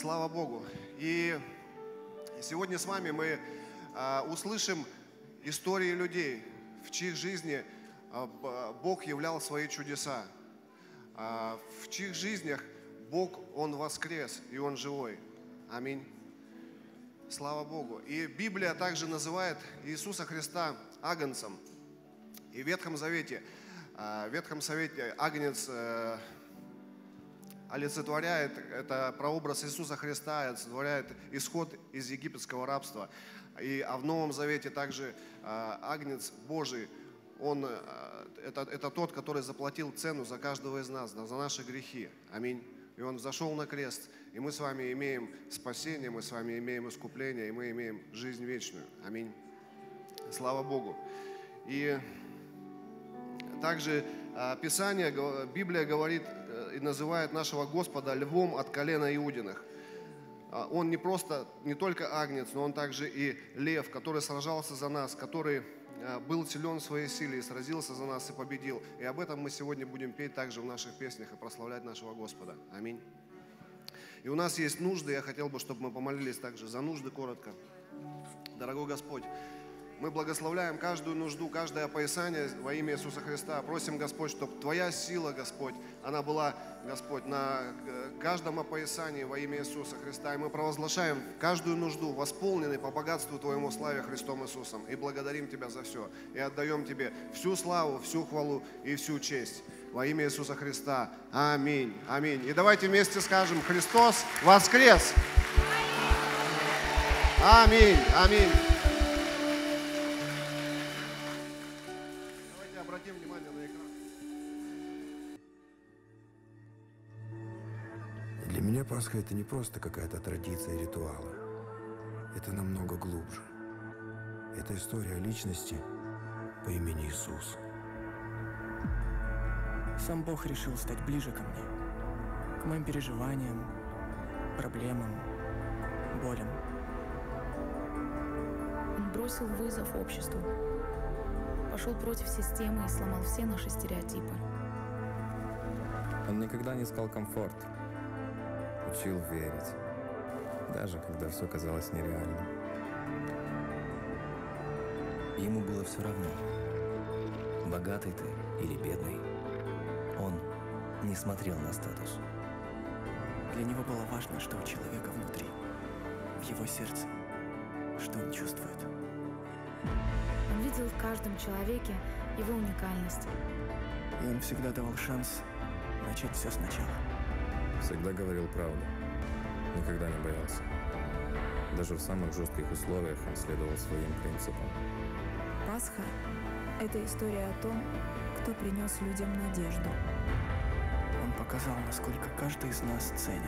Слава Богу. И сегодня с вами мы а, услышим истории людей, в чьих жизни а, Бог являл свои чудеса, а, в чьих жизнях Бог, Он воскрес, и Он живой. Аминь. Слава Богу. И Библия также называет Иисуса Христа агнцем. И в Ветхом Завете, в Ветхом Завете агнец э, олицетворяет, это прообраз Иисуса Христа, олицетворяет исход из египетского рабства. И, а в Новом Завете также а, агнец Божий, он, а, это, это тот, который заплатил цену за каждого из нас, да, за наши грехи. Аминь. И он зашел на крест, и мы с вами имеем спасение, мы с вами имеем искупление, и мы имеем жизнь вечную. Аминь. Слава Богу. И также а, Писание, Библия говорит и называет нашего Господа львом от колена Иудиных. А, Он не просто, не только агнец, но он также и лев, который сражался за нас, который а, был силен в своей силе и сразился за нас и победил. И об этом мы сегодня будем петь также в наших песнях и прославлять нашего Господа. Аминь. И у нас есть нужды, я хотел бы, чтобы мы помолились также за нужды коротко. Дорогой Господь, мы благословляем каждую нужду, каждое опоясание во имя Иисуса Христа. Просим, Господь, чтобы Твоя сила, Господь, она была, Господь, на э, каждом опоясании во имя Иисуса Христа. И мы провозглашаем каждую нужду, восполненной по богатству Твоему славе Христом Иисусом. И благодарим Тебя за все. И отдаем Тебе всю славу, всю хвалу и всю честь. Во имя Иисуса Христа. Аминь. Аминь. И давайте вместе скажем, Христос воскрес! Аминь. Аминь. Пасха это не просто какая-то традиция и ритуалы. Это намного глубже. Это история личности по имени Иисус. Сам Бог решил стать ближе ко мне. К моим переживаниям, проблемам, болям. Он бросил вызов обществу, пошел против системы и сломал все наши стереотипы. Он никогда не искал комфорт. Учил верить. Даже когда все казалось нереальным. Ему было все равно, богатый ты или бедный. Он не смотрел на статус. Для него было важно, что у человека внутри, в его сердце, что он чувствует. Он видел в каждом человеке его уникальность. И он всегда давал шанс начать все сначала. Всегда говорил правду. Никогда не боялся. Даже в самых жестких условиях он следовал своим принципам. Пасха – это история о том, кто принес людям надежду. Он показал, насколько каждый из нас ценен.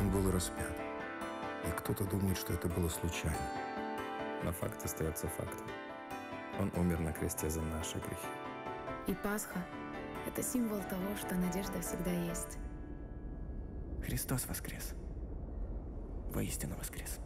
Он был распят. И кто-то думает, что это было случайно. Но факт остается фактом. Он умер на кресте за наши грехи. И Пасха – это символ того, что надежда всегда есть. Христос воскрес. Воистину воскрес.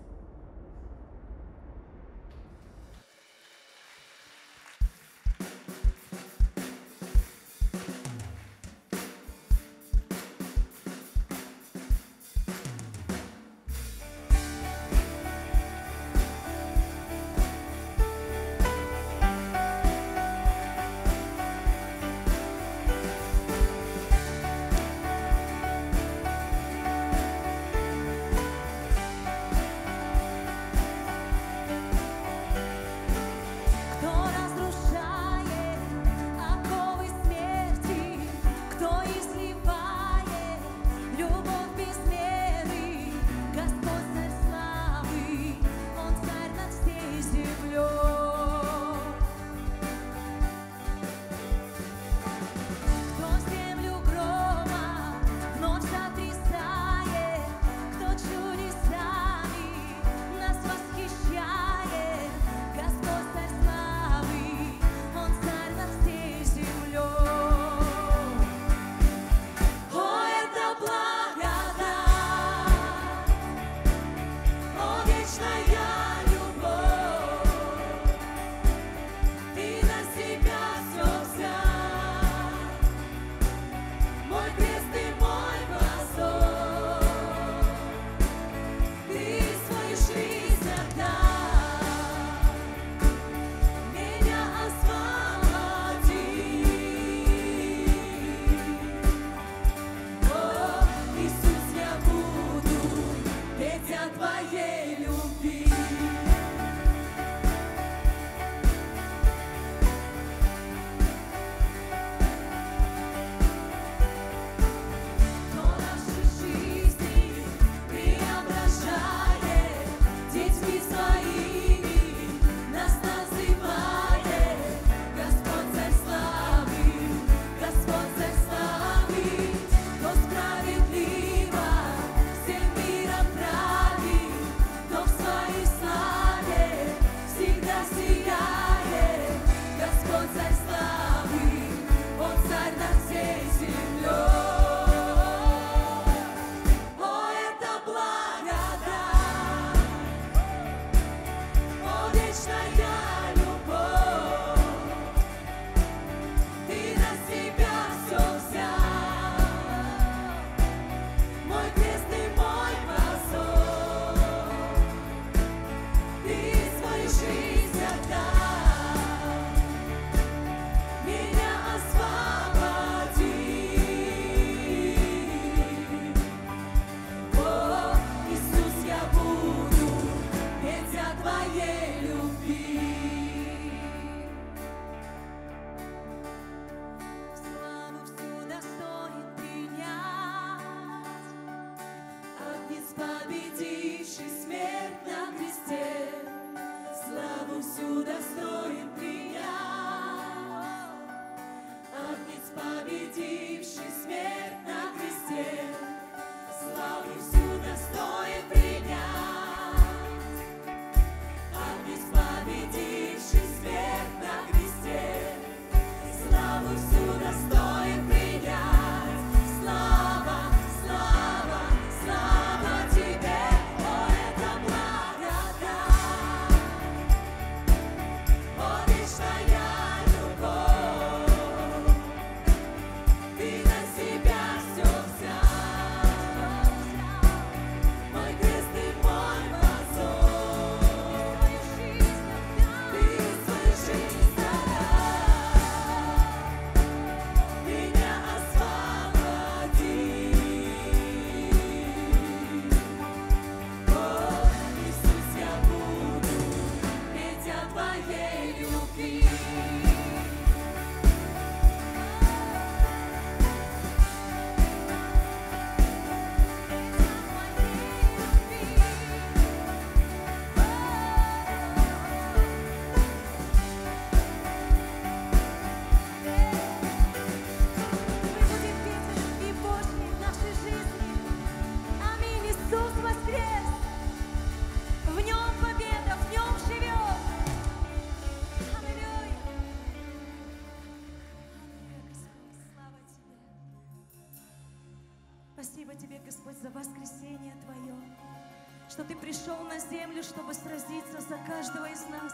Тебе, чтобы сразиться за каждого из нас,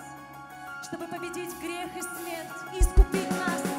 чтобы победить грех и смерть и искупить нас.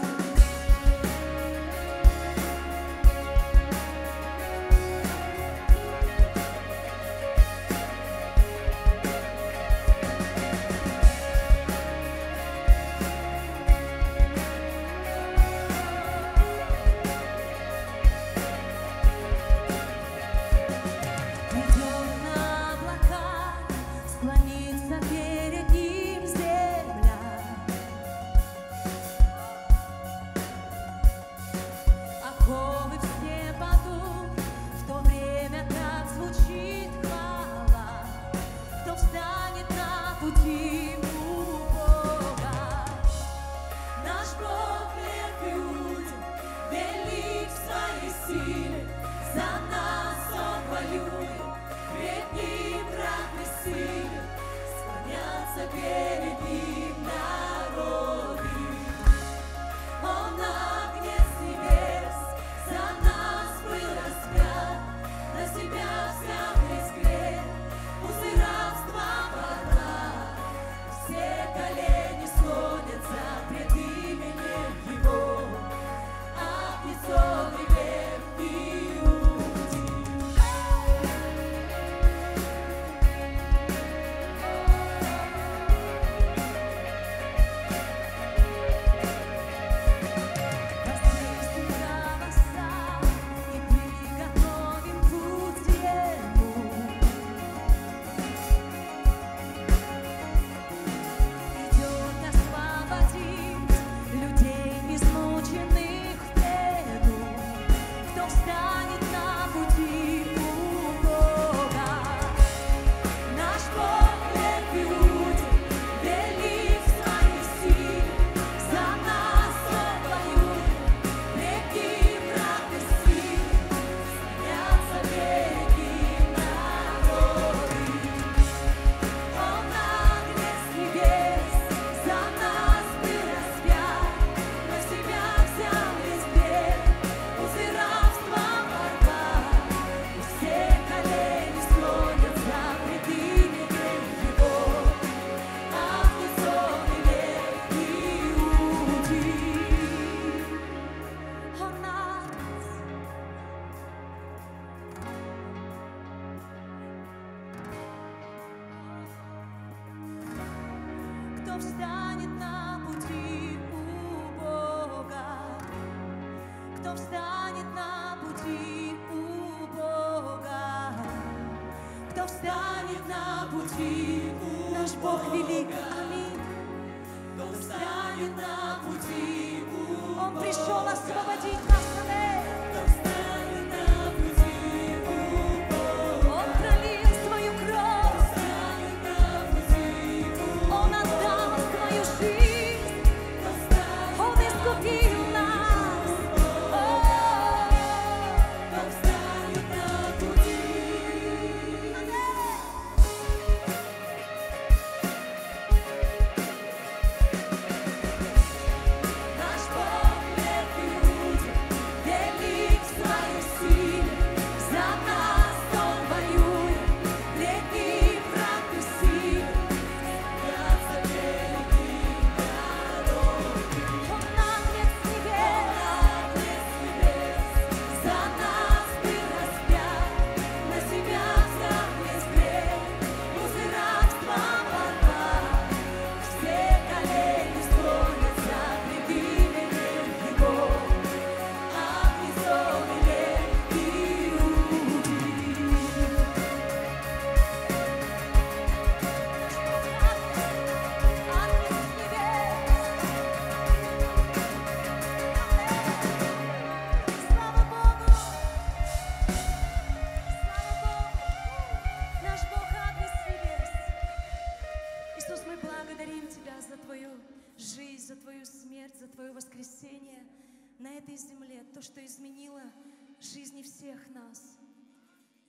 всех нас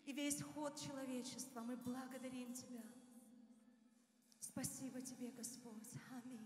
и весь ход человечества. Мы благодарим Тебя. Спасибо Тебе, Господь. Аминь.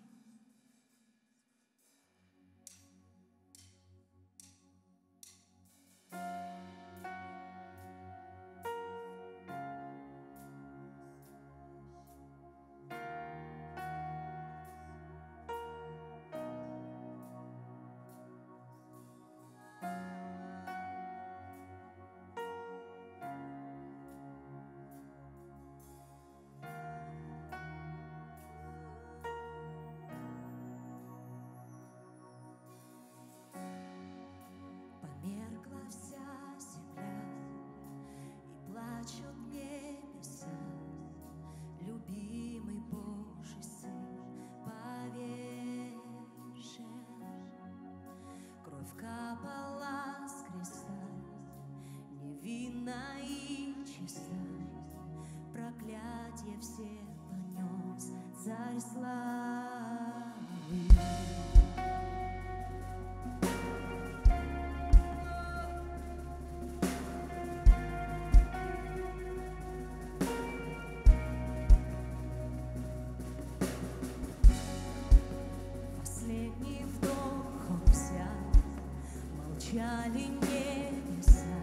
молчали небеса,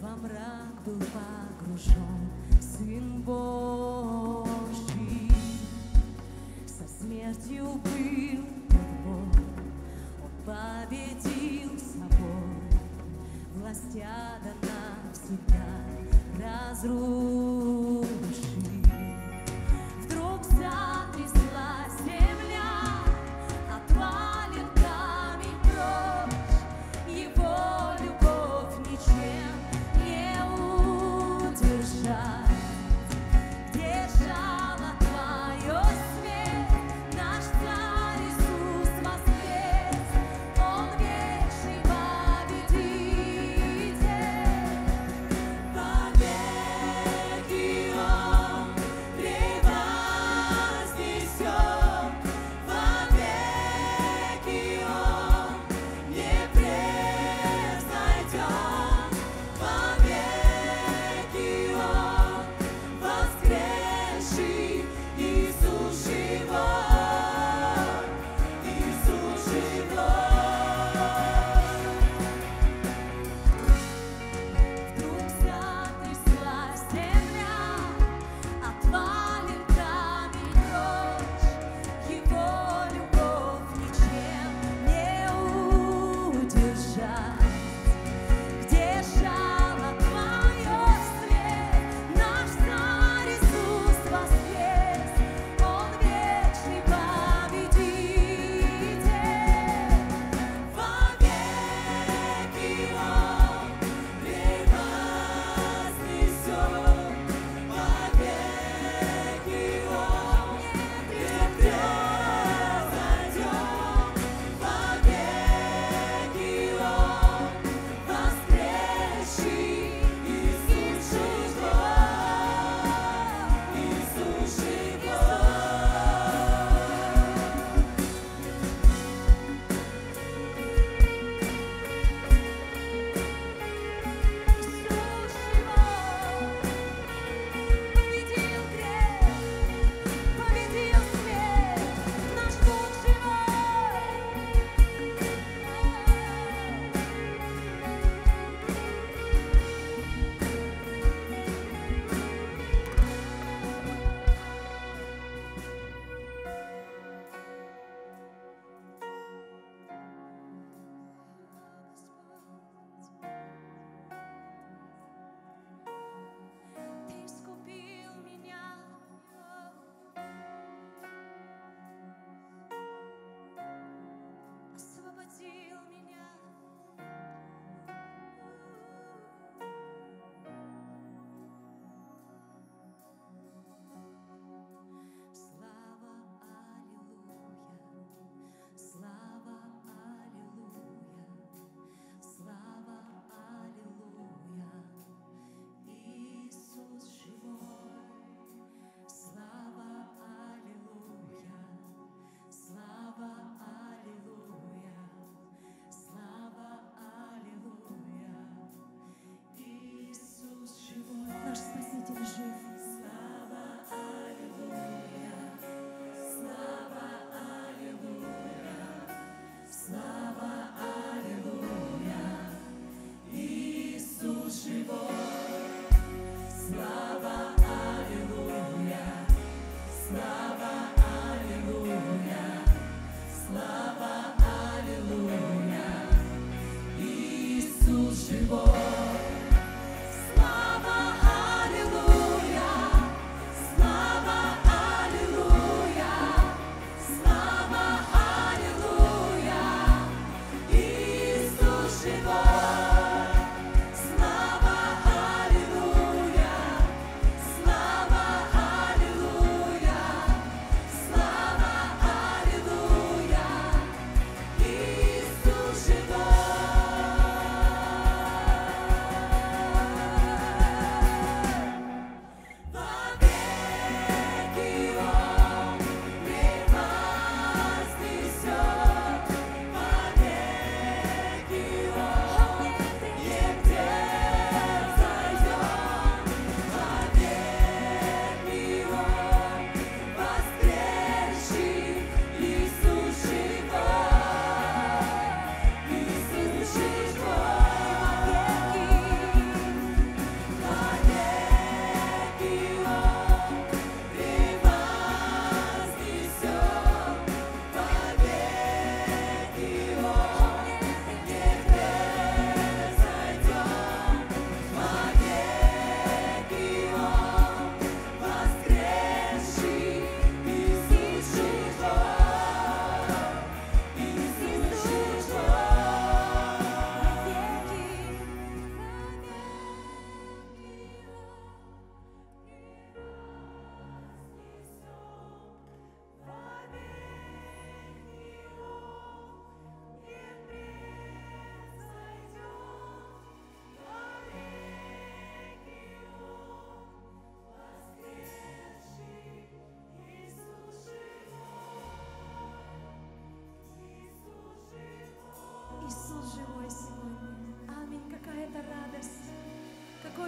во мрак был погружен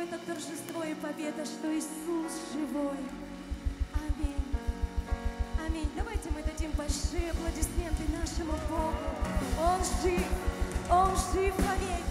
это торжество и победа, что Иисус живой. Аминь. Аминь. Давайте мы дадим большие аплодисменты нашему Богу. Он жив. Он жив вовеки.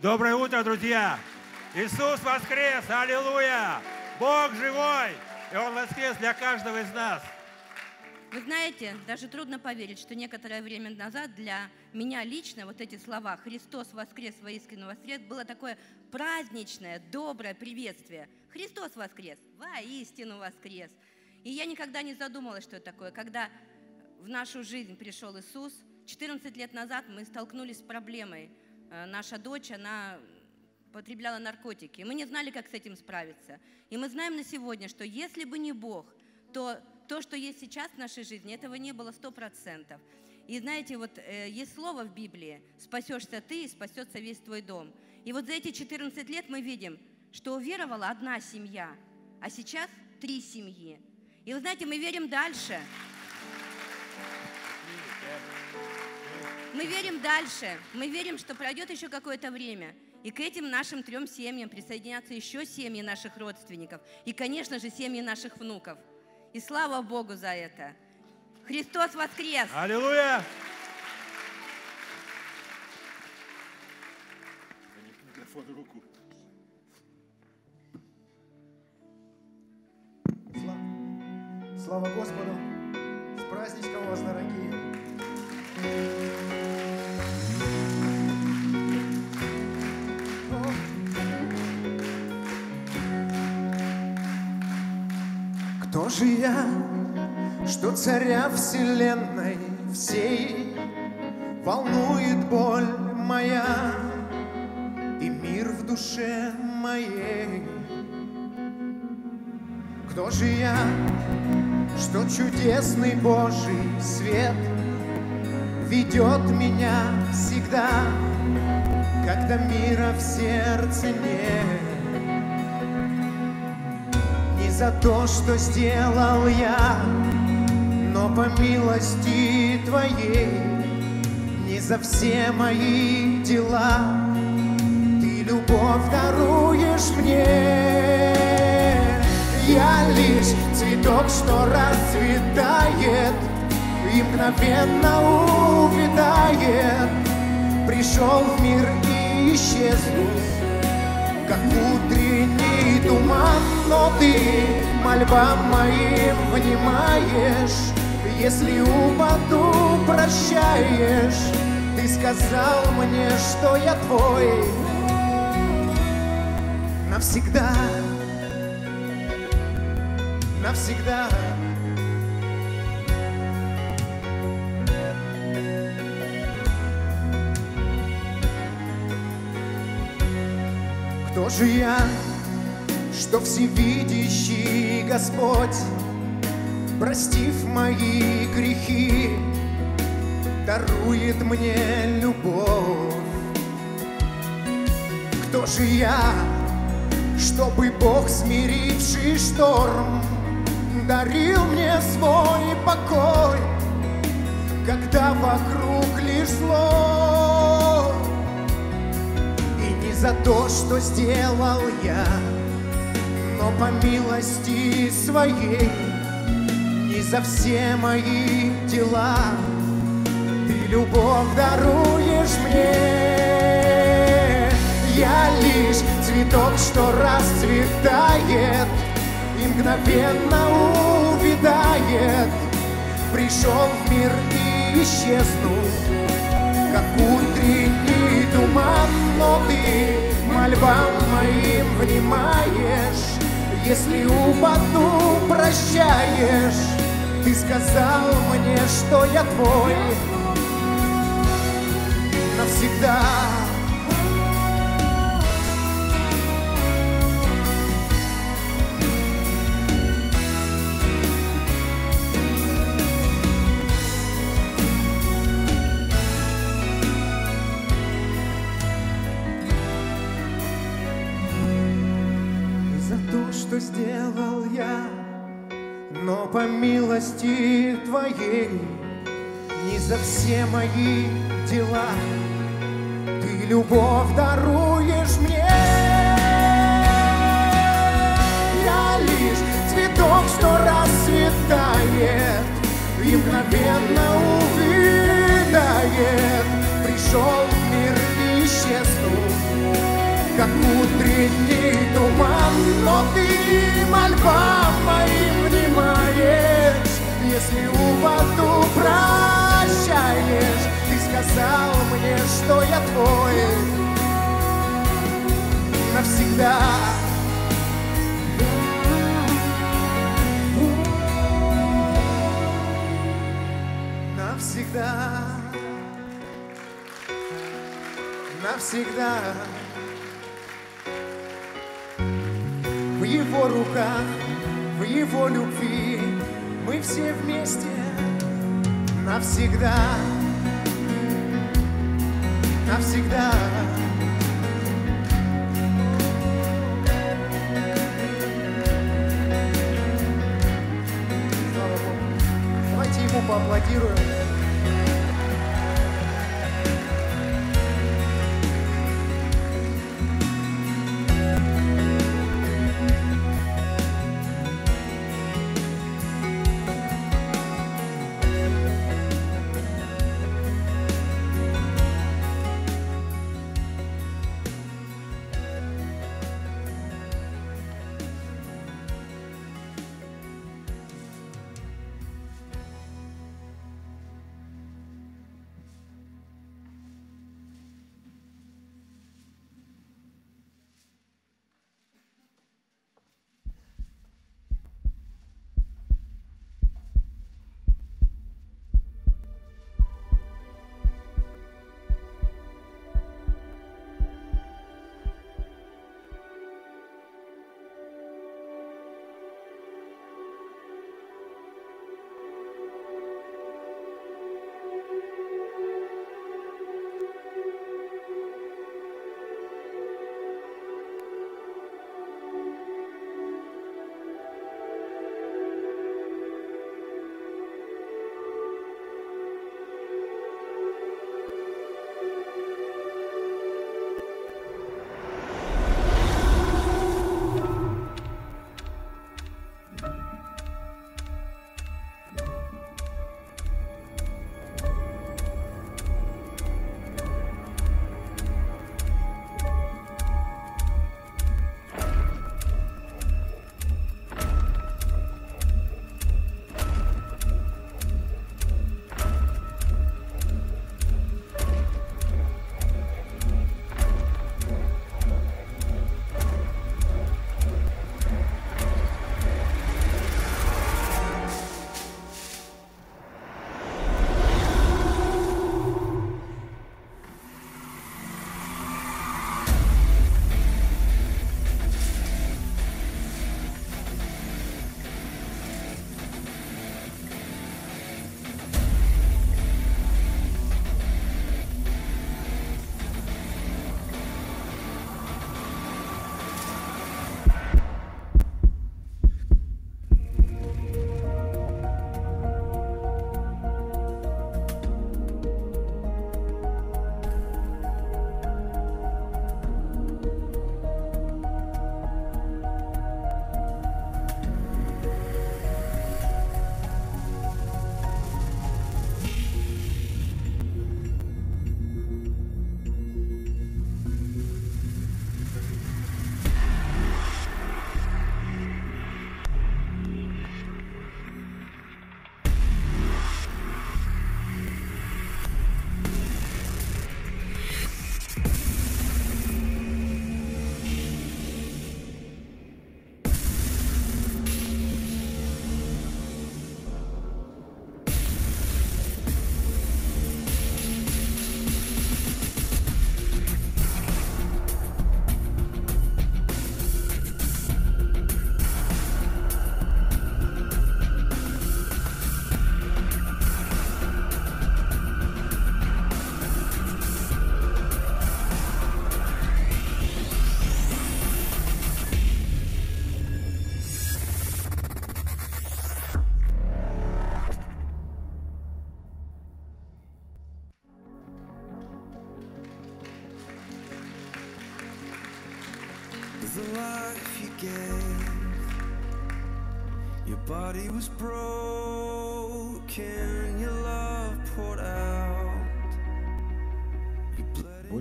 Доброе утро, друзья! Иисус воскрес! Аллилуйя! Бог живой! И Он воскрес для каждого из нас. Вы знаете, даже трудно поверить, что некоторое время назад для меня лично вот эти слова «Христос воскрес, воистину воскрес» было такое праздничное, доброе приветствие. Христос воскрес, воистину воскрес. И я никогда не задумывалась, что это такое. Когда в нашу жизнь пришел Иисус, 14 лет назад мы столкнулись с проблемой. Э, Наша дочь, она потребляла наркотики. Мы не знали, как с этим справиться. И мы знаем на сегодня, что если бы не Бог, то то, что есть сейчас в нашей жизни, этого не было сто процентов. И знаете, вот э, есть слово в Библии «спасешься ты и спасется весь твой дом». И вот за эти 14 лет мы видим, что уверовала одна семья, а сейчас три семьи. И вы знаете, мы верим дальше. Мы верим дальше. Мы верим, что пройдет еще какое-то время. И к этим нашим трем семьям присоединятся еще семьи наших родственников. И, конечно же, семьи наших внуков. И слава Богу за это. Христос воскрес! Аллилуйя! Слава, слава Господу! С праздничком вас, дорогие! Кто же я, что царя вселенной всей волнует боль моя и мир в душе моей? Кто же я, что чудесный Божий свет ведет меня всегда, когда мира в сердце нет? Не за то, что сделал я, но по милости Твоей, не за все мои дела, Ты любовь даруешь мне. Я лишь цветок, что расцветает и мгновенно увядает. Пришел в мир и исчезнул, как утренний туман, но ты мольбам моим внимаешь. Если упаду, прощаешь, ты сказал мне, что я твой навсегда навсегда. Же я, что всевидящий Господь, простив мои грехи, дарует мне любовь? Кто же я, чтобы Бог, смиривший шторм, дарил мне свой покой, когда вокруг лишь зло. За то, что сделал я, но по милости своей, не за все мои дела, ты любовь даруешь мне. Я лишь цветок, что расцветает и мгновенно увядает. Пришел в мир и исчезнул, туман, но ты мольбам моим внимаешь. Если упаду, прощаешь, ты сказал мне, что я твой навсегда. Твоей, не за все мои дела, Ты любовь даруешь мне. Я лишь цветок, что расцветает и мгновенно увядает. Пришел в мир и исчезнул, как утренний туман, но ты мольбам моим. Если упаду, прощаешь, ты сказал мне, что я твой навсегда. Навсегда, навсегда. В его руках, в его любви мы все вместе навсегда, навсегда. Давайте ему поаплодируем.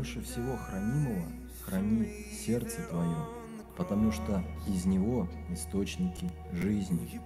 Больше всего хранимого храни сердце твое, потому что из него источники жизни.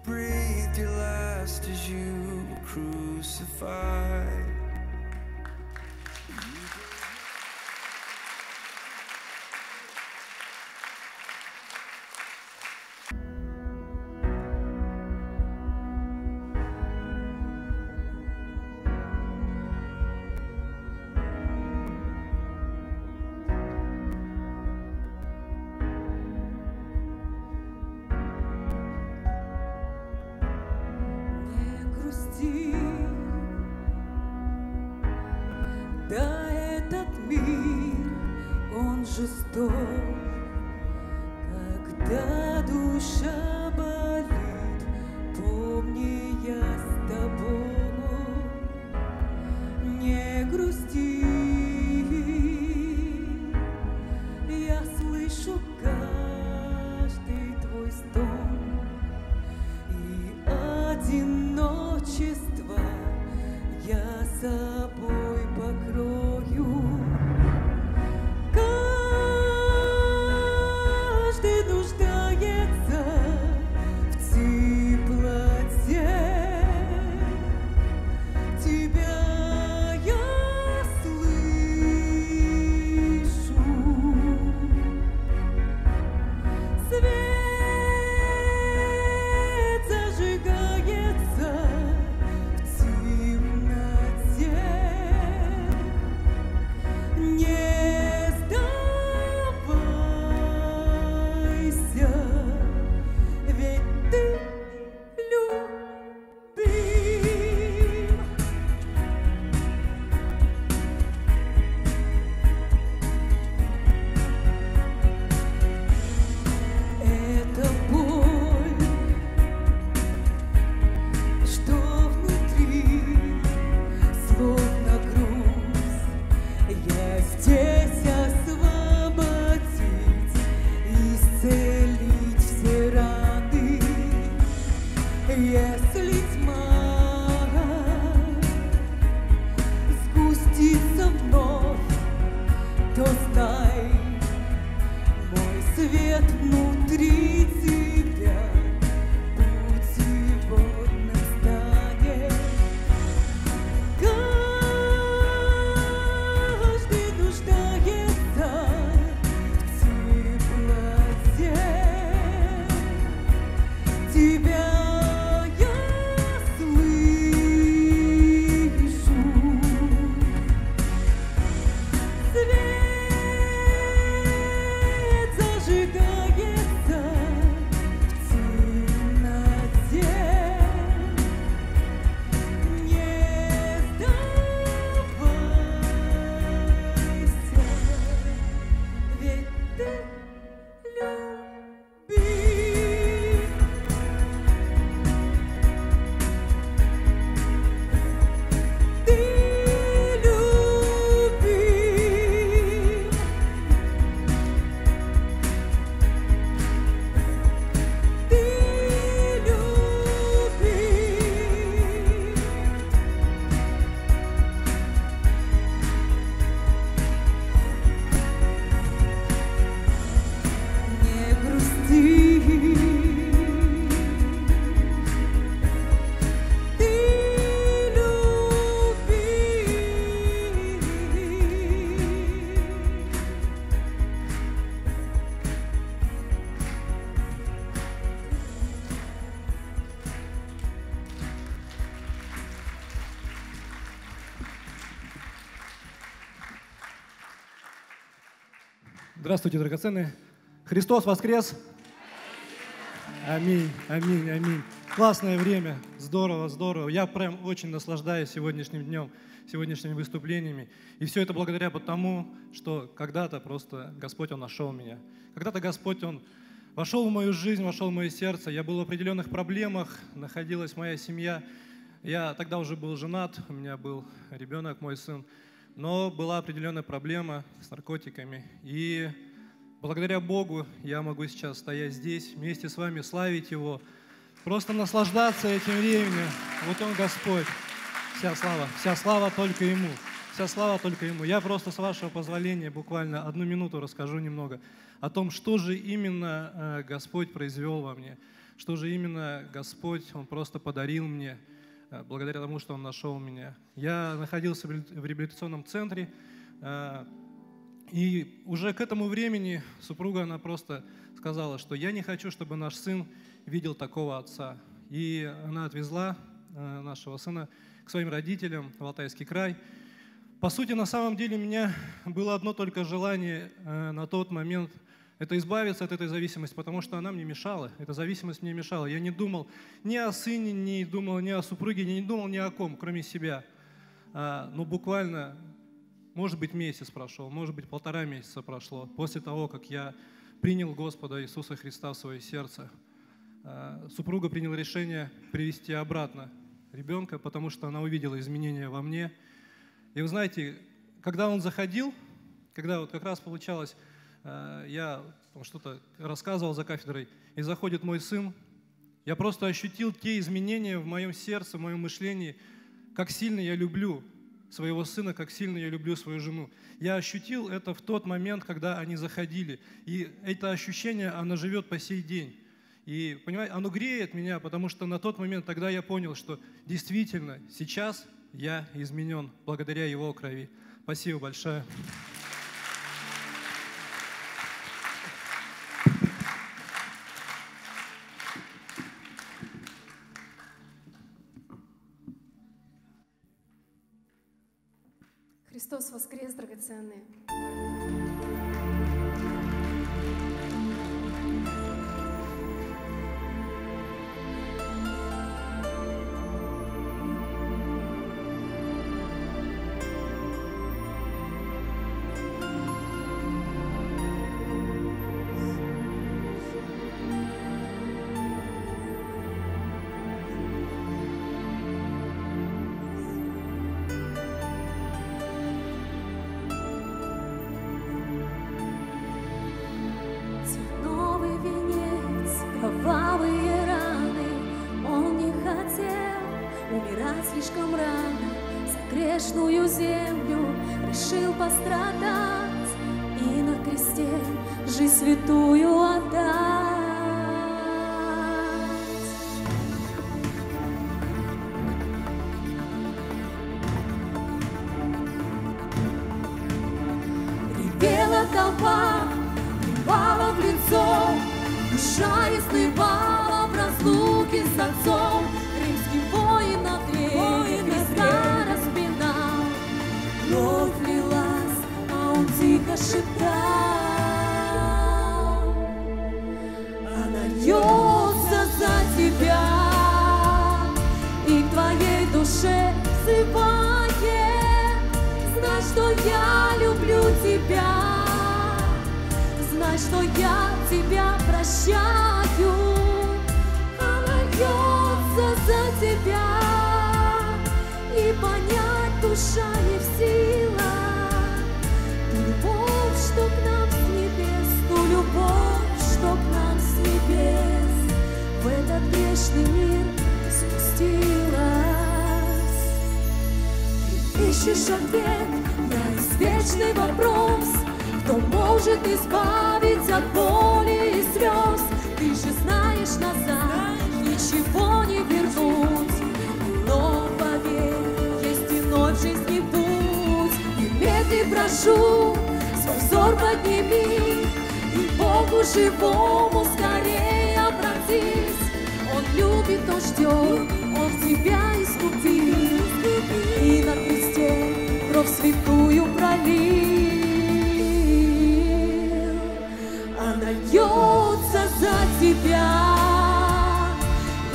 Здравствуйте, драгоценные. Христос воскрес! Аминь, аминь, аминь. Классное время, здорово, здорово. Я прям очень наслаждаюсь сегодняшним днем, сегодняшними выступлениями. И все это благодаря тому, что когда-то просто Господь, Он нашел меня. Когда-то Господь, Он вошел в мою жизнь, вошел в мое сердце. Я был в определенных проблемах, находилась моя семья. Я тогда уже был женат, у меня был ребенок, мой сын. Но была определенная проблема с наркотиками. И благодаря Богу я могу сейчас стоять здесь, вместе с вами славить Его, просто наслаждаться этим временем. Вот Он Господь. Вся слава, вся слава только Ему. Вся слава только Ему. Я просто, с вашего позволения, буквально одну минуту расскажу немного о том, что же именно э, Господь произвел во мне, что же именно Господь, Он просто подарил мне, благодаря тому, что Он нашел меня. Я находился в реабили- в реабилитационном центре, э, и уже к этому времени супруга, она просто сказала, что я не хочу, чтобы наш сын видел такого отца. И она отвезла э, нашего сына к своим родителям в Алтайский край. По сути, на самом деле, у меня было одно только желание э, на тот момент – это избавиться от этой зависимости, потому что она мне мешала, эта зависимость мне мешала. Я не думал ни о сыне, не думал ни о супруге, не думал ни о ком, кроме себя. А, Но буквально, может быть, месяц прошел, может быть, полтора месяца прошло после того, как я принял Господа Иисуса Христа в свое сердце. А, Супруга приняла решение привести обратно ребенка, потому что она увидела изменения во мне. И вы знаете, когда он заходил, когда вот как раз получалось, я там что-то рассказывал за кафедрой, и заходит мой сын, я просто ощутил те изменения в моем сердце, в моем мышлении, как сильно я люблю своего сына, как сильно я люблю свою жену. Я ощутил это в тот момент, когда они заходили. И это ощущение, оно живет по сей день. И, понимаете, оно греет меня, потому что на тот момент тогда я понял, что действительно сейчас я изменен благодаря Его крови. Спасибо большое. 花。Тебя прощаю. Она льется за тебя, и понять душа не в силах. Ту любовь, что к нам с небес, ту любовь, что к нам с небес в этот грешный мир спустилась. Ты ищешь ответ на извечный вопрос, кто может избавить от боли прошу, свой взор подними, и Богу живому скорее обратись. Он любит, он ждет, он тебя искупит. И на кресте кровь святую пролил. Она льется за тебя,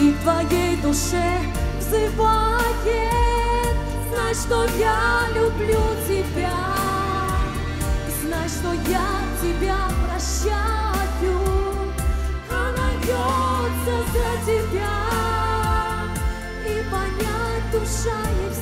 и твоей душе взывает. Знай, что я люблю тебя, что я тебя прощаю. Она льется за тебя, и понять душа не в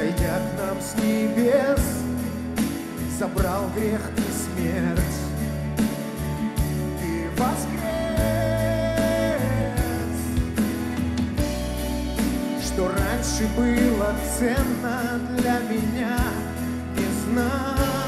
Сойдя к нам с небес, забрал грех и смерть. Ты воскрес, что раньше было ценно для меня, не значит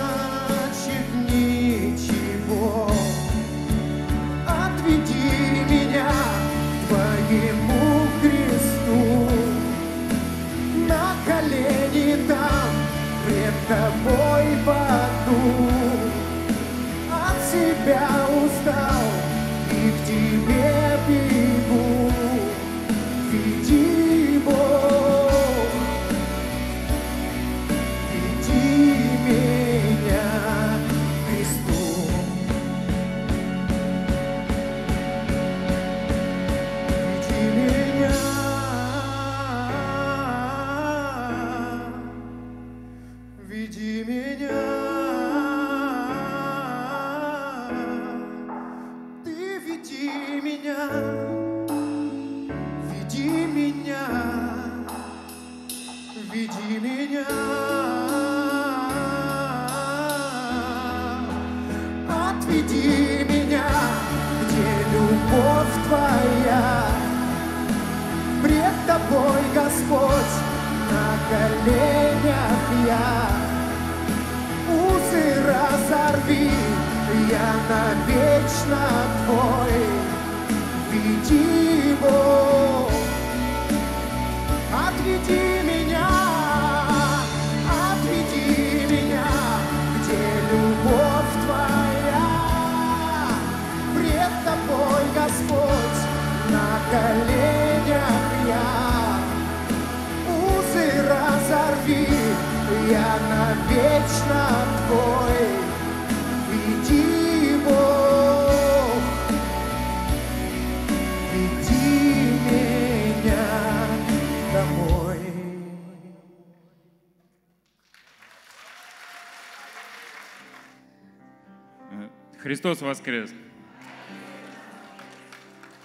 Христос воскрес.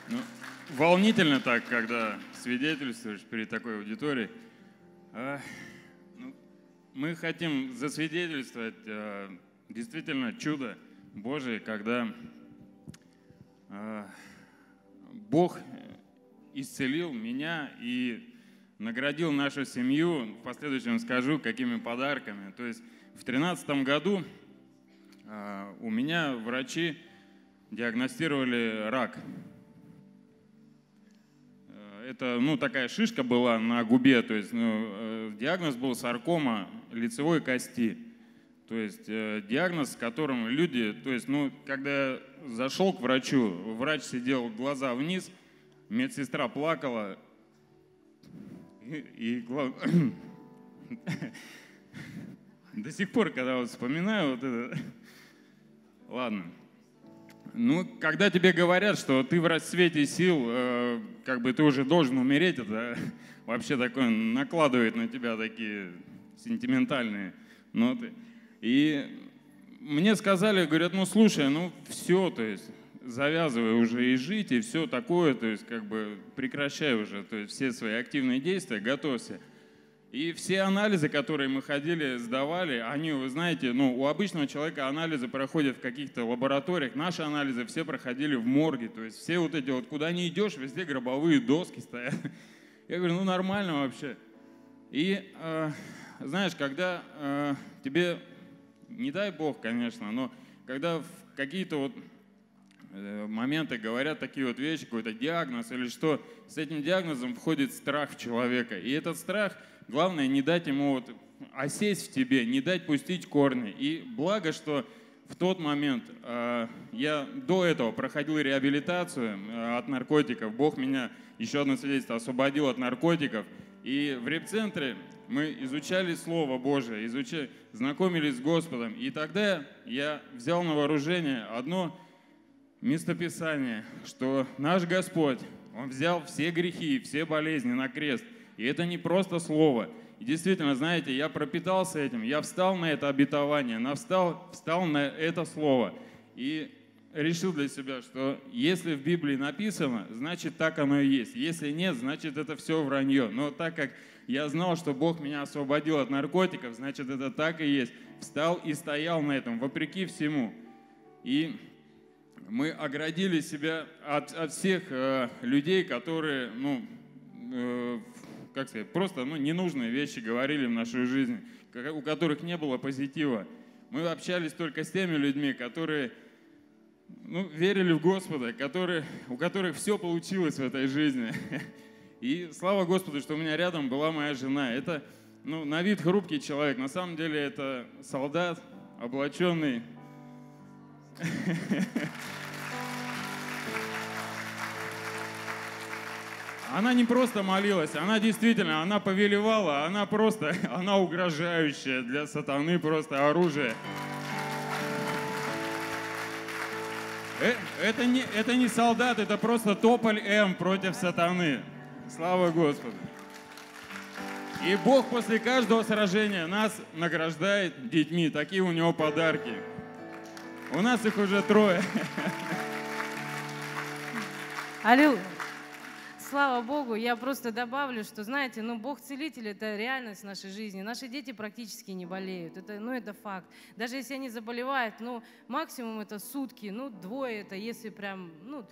Ну, волнительно так, когда свидетельствуешь перед такой аудиторией. А, ну, мы хотим засвидетельствовать а, действительно чудо Божие, когда а, Бог исцелил меня и наградил нашу семью, в последующем скажу, какими подарками. То есть в 2013 году у меня врачи диагностировали рак. Э, Это, ну, такая шишка была на губе, то есть ну, э, диагноз был саркома лицевой кости. То есть э, диагноз, с которым люди, то есть, ну, когда я зашел к врачу, врач сидел глаза вниз, медсестра плакала, и, и до сих пор, когда вот вспоминаю вот это, ладно. Ну, когда тебе говорят, что ты в расцвете сил, э, как бы ты уже должен умереть, это вообще такое накладывает на тебя такие сентиментальные ноты. И мне сказали, говорят, ну слушай, ну все, то есть завязывай уже и жить, и все такое, то есть как бы прекращай уже, то есть все свои активные действия, готовься. И все анализы, которые мы ходили, сдавали, они, вы знаете, ну, у обычного человека анализы проходят в каких-то лабораториях. Наши анализы все проходили в морге. То есть все вот эти вот, куда не идешь, везде гробовые доски стоят. Я говорю, ну нормально вообще. И э, знаешь, когда э, тебе, не дай бог, конечно, но когда в какие-то вот э, моменты говорят такие вот вещи, какой-то диагноз или что, с этим диагнозом входит страх в человека. И этот страх, главное, не дать ему вот осесть в тебе, не дать пустить корни. И благо, что в тот момент э, я до этого проходил реабилитацию э, от наркотиков. Бог меня, еще одно свидетельство, освободил от наркотиков. И в реп-центре мы изучали Слово Божие, изучали, знакомились с Господом. И тогда я взял на вооружение одно местописание, что наш Господь, Он взял все грехи, все болезни на крест. И это не просто слово. И действительно, знаете, я пропитался этим, я встал на это обетование, на встал, встал на это слово. И решил для себя, что если в Библии написано, значит так оно и есть. Если нет, значит это все вранье. Но так как я знал, что Бог меня освободил от наркотиков, значит это так и есть. Встал и стоял на этом, вопреки всему. И мы оградили себя от, от всех э, людей, которые, ну, э, как сказать, просто ну, ненужные вещи говорили в нашу жизнь, у которых не было позитива. Мы общались только с теми людьми, которые ну, верили в Господа, которые, у которых все получилось в этой жизни. И слава Господу, что у меня рядом была моя жена. Это ну, на вид хрупкий человек, на самом деле это солдат, облаченный Она не просто молилась, она действительно, она повелевала, она просто, она угрожающая для сатаны, просто оружие. Э, это не, это не солдат, это просто тополь М против сатаны. Слава Господу. И Бог после каждого сражения нас награждает детьми. Такие у него подарки. У нас их уже трое. Аллилуйя. Слава Богу, я просто добавлю, что, знаете, ну, Бог целитель – это реальность нашей жизни. Наши дети практически не болеют, это, ну, это факт. Даже если они заболевают, ну, максимум это сутки, ну, двое это, если прям, ну,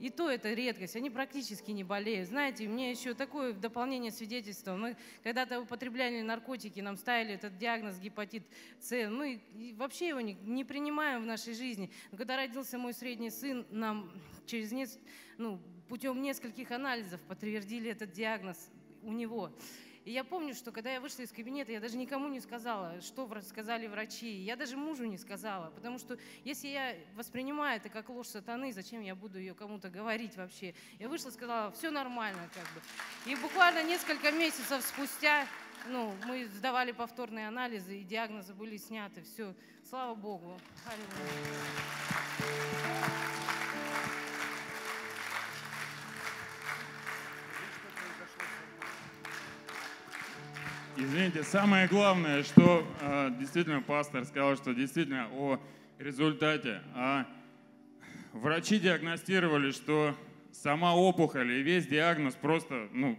и то это редкость, они практически не болеют. Знаете, мне еще такое в дополнение свидетельства. Мы когда-то употребляли наркотики, нам ставили этот диагноз гепатит С. Мы вообще его не, не принимаем в нашей жизни. Но когда родился мой средний сын, нам через несколько, ну, путем нескольких анализов подтвердили этот диагноз у него. И я помню, что когда я вышла из кабинета, я даже никому не сказала, что сказали врачи. Я даже мужу не сказала, потому что если я воспринимаю это как ложь сатаны, зачем я буду ее кому-то говорить вообще? Я вышла и сказала, все нормально как бы. И буквально несколько месяцев спустя ну, мы сдавали повторные анализы, и диагнозы были сняты. Все, слава Богу. Аллилуйя. Извините, самое главное, что э, действительно пастор сказал, что действительно о результате. А врачи диагностировали, что сама опухоль и весь диагноз просто, ну,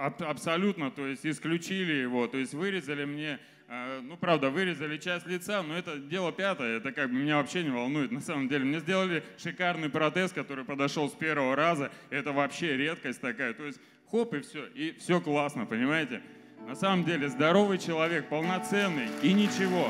аб абсолютно, то есть исключили его, то есть вырезали мне, э, ну, правда, вырезали часть лица, но это дело пятое, это как бы меня вообще не волнует, на самом деле. Мне сделали шикарный протез, который подошел с первого раза, это вообще редкость такая, то есть хоп и все, и все классно, понимаете? На самом деле здоровый человек, полноценный и ничего.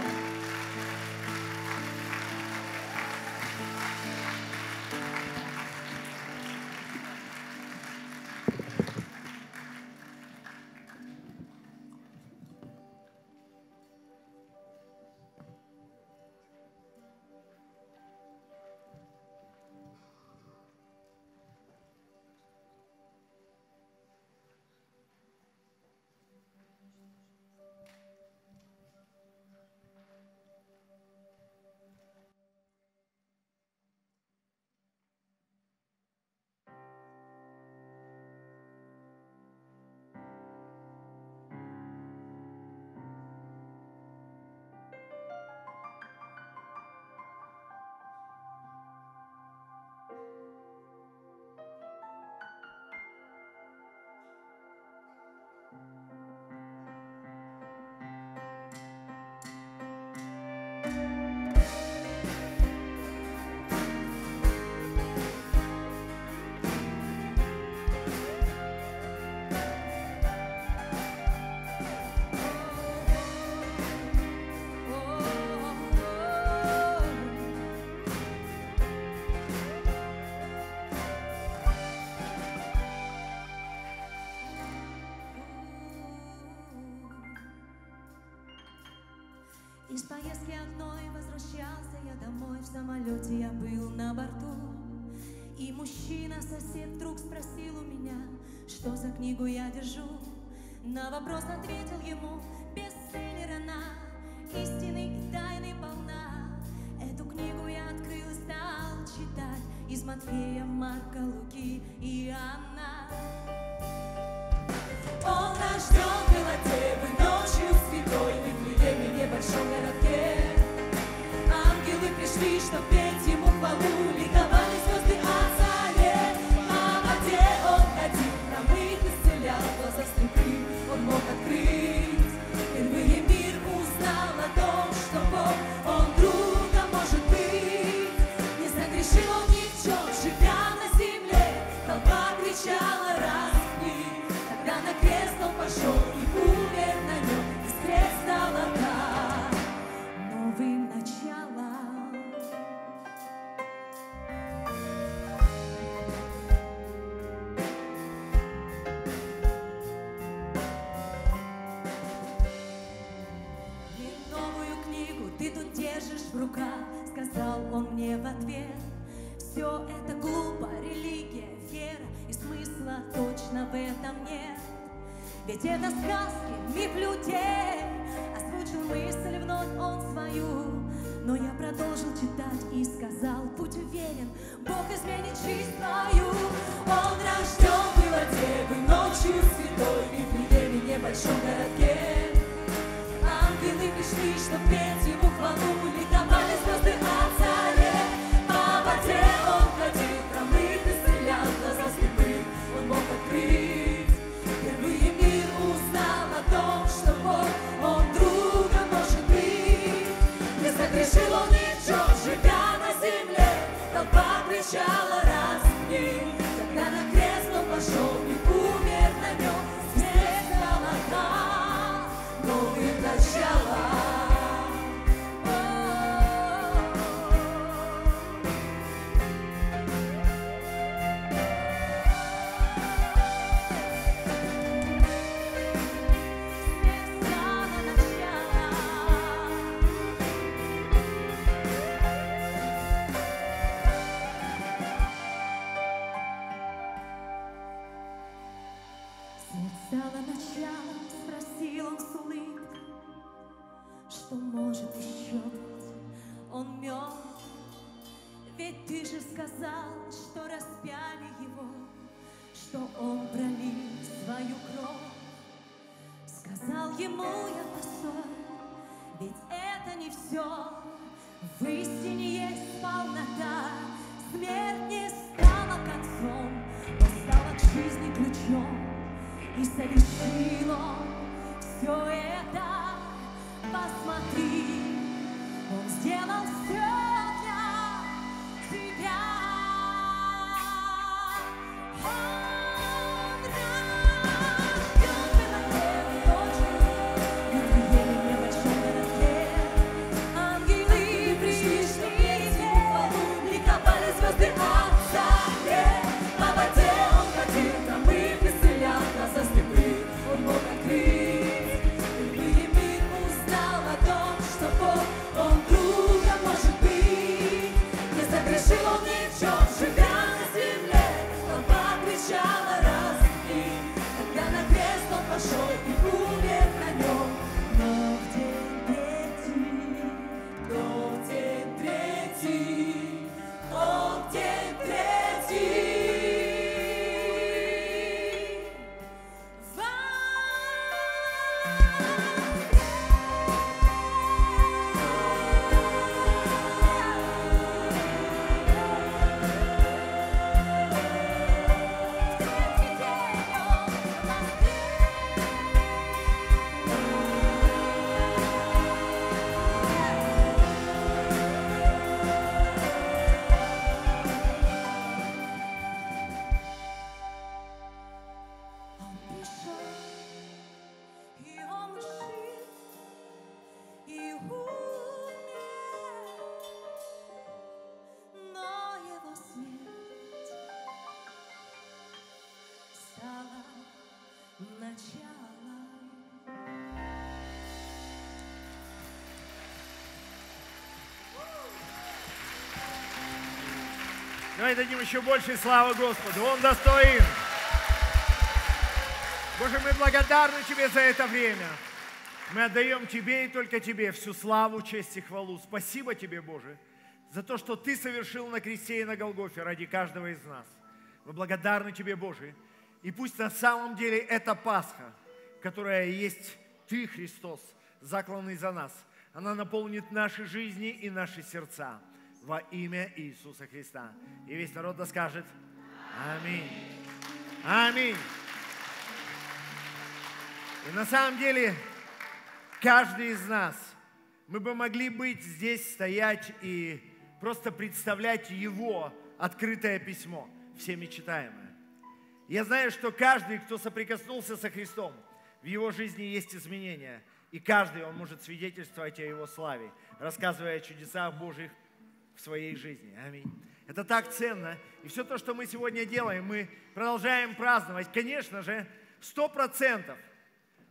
Коляске одной возвращался я домой В самолете я был на борту. И мужчина, сосед, вдруг спросил у меня Что за книгу я держу. На вопрос ответил ему Бестселлер она Истины и тайны полна. Эту книгу я открыл и стал читать. Из Матфея, Марка, Луки и Анна пришли, чтоб петь ему хвалу Ликовали звезды о заре По воде он ходил, хромых исцелял Глаза слепых. Он мог открыть Впервые мир узнал о том, что Бог, Он другом может быть. Не согрешил он ни в чем, живя на земле. Толпа кричала распни Тогда на крест он пошел и умер точно в этом нет. Ведь это сказки, миф людей, озвучил мысль вновь он свою. Но я продолжил читать и сказал, будь уверен, Бог изменит жизнь твою. Он рожден был от девы ночью святой, в Вифлееме, небольшом городке. Давай дадим еще больше славы Господу. Он достоин. Боже, мы благодарны Тебе за это время. Мы отдаем Тебе и только Тебе всю славу, честь и хвалу. Спасибо Тебе, Боже, за то, что Ты совершил на кресте и на Голгофе ради каждого из нас. Мы благодарны Тебе, Боже. И пусть на самом деле это Пасха, которая есть Ты, Христос, закланный за нас, она наполнит наши жизни и наши сердца во имя Иисуса Христа. И весь народ да скажет Аминь. Аминь. И на самом деле, каждый из нас, мы бы могли быть здесь, стоять и просто представлять его открытое письмо, всеми читаемое. Я знаю, что каждый, кто соприкоснулся со Христом, в его жизни есть изменения. И каждый, он может свидетельствовать о его славе, рассказывая о чудесах Божьих в своей жизни. Аминь. Это так ценно. И все то, что мы сегодня делаем, мы продолжаем праздновать. Конечно же, сто процентов,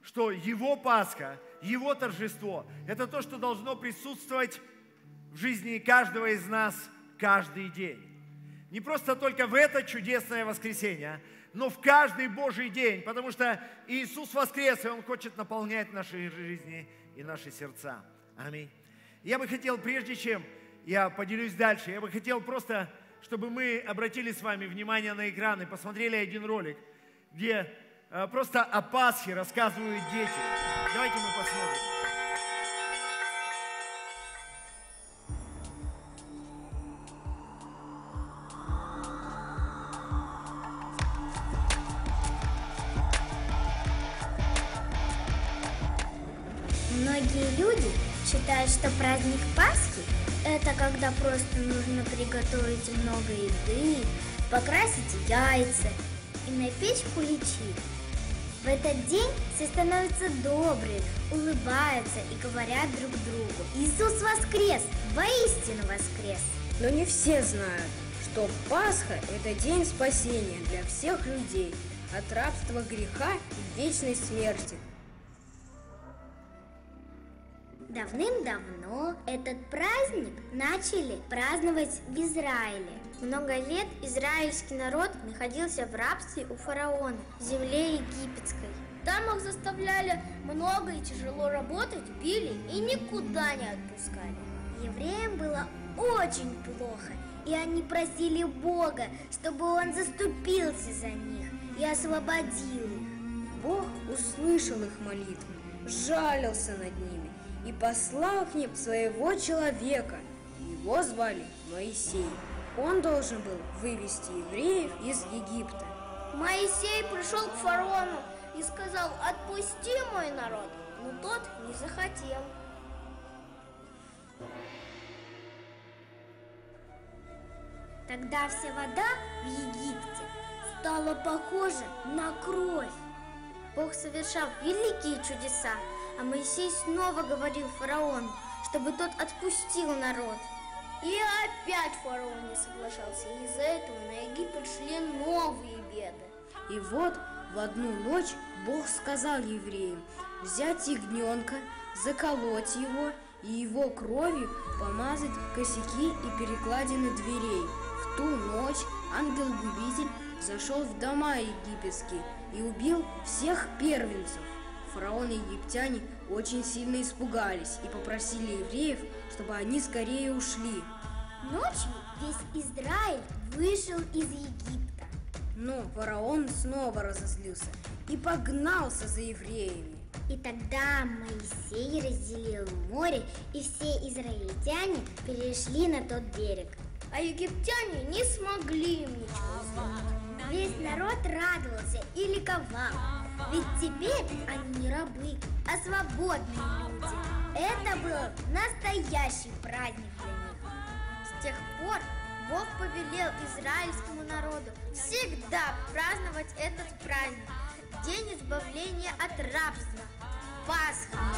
что Его Пасха, Его торжество, это то, что должно присутствовать в жизни каждого из нас каждый день. Не просто только в это чудесное воскресенье, но в каждый Божий день, потому что Иисус воскрес, и Он хочет наполнять наши жизни и наши сердца. Аминь. Я бы хотел, прежде чем я поделюсь дальше. Я бы хотел просто, чтобы мы обратили с вами внимание на экран и посмотрели один ролик, где э, просто о Пасхе рассказывают дети. Давайте мы посмотрим. Многие люди считают, что праздник Пасхи – когда просто нужно приготовить много еды, покрасить яйца и напечь куличи. В этот день все становятся добрые, улыбаются и говорят друг другу «Иисус воскрес! Воистину воскрес!» Но не все знают, что Пасха – это день спасения для всех людей от рабства греха и вечной смерти. Давным-давно этот праздник начали праздновать в Израиле. Много лет израильский народ находился в рабстве у фараона в земле египетской. Там их заставляли много и тяжело работать, били и никуда не отпускали. Евреям было очень плохо, и они просили Бога, чтобы Он заступился за них и освободил их. Бог услышал их молитвы, жалился над ними и послал к ним своего человека. Его звали Моисей. Он должен был вывести евреев из Египта. Моисей пришел к фараону и сказал, отпусти мой народ, но тот не захотел. Тогда вся вода в Египте стала похожа на кровь. Бог совершал великие чудеса, а Моисей снова говорил фараону, чтобы тот отпустил народ. И опять фараон не соглашался, и из-за этого на Египет шли новые беды. И вот в одну ночь Бог сказал евреям взять ягненка, заколоть его и его кровью помазать косяки и перекладины дверей. В ту ночь ангел-губитель зашел в дома египетские и убил всех первенцев. Фараон и египтяне очень сильно испугались и попросили евреев, чтобы они скорее ушли. Ночью весь Израиль вышел из Египта. Но фараон снова разозлился и погнался за евреями. И тогда Моисей разделил море, и все израильтяне перешли на тот берег. А египтяне не смогли им ничего сделать. Весь народ радовался и ликовал. Ведь теперь они не рабы, а свободные люди. Это был настоящий праздник для них. С тех пор Бог повелел израильскому народу всегда праздновать этот праздник. День избавления от рабства. Пасха.